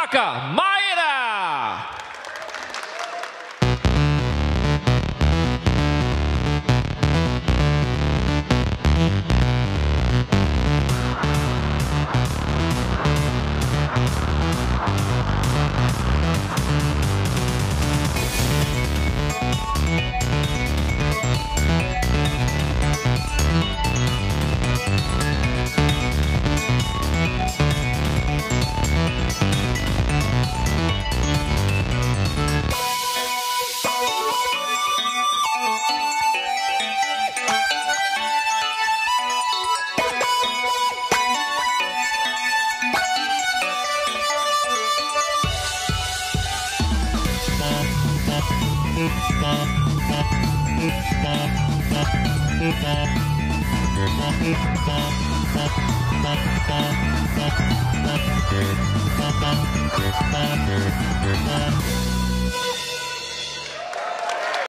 Taka Maeda. You.